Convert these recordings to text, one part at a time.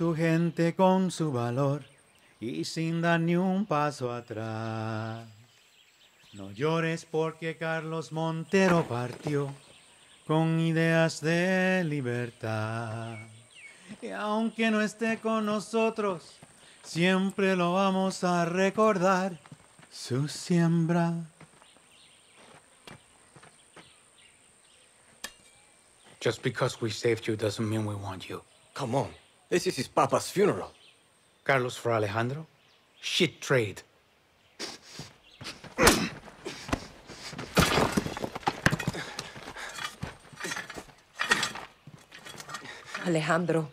su gente con su valor y sin dar ni un paso atrás. No llores porque Carlos Montero partió con ideas de libertad. Y aunque no esté con nosotros, siempre lo vamos a recordar. Su siembra. Just because we saved you doesn't mean we want you. Come on. This is his papa's funeral. Carlos for Alejandro? Shit trade. Alejandro.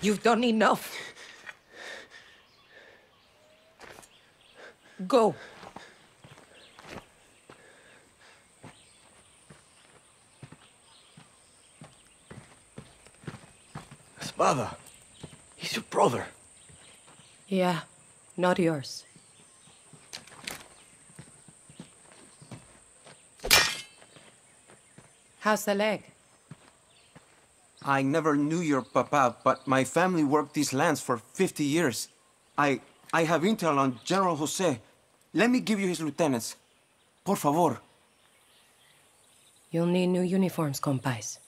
You've done enough. Go. Espada. He's your brother. Yeah, not yours. How's the leg? I never knew your papa, but my family worked these lands for 50 years. I... I have intel on General Jose. Let me give you his lieutenants. Por favor. You'll need new uniforms, compais.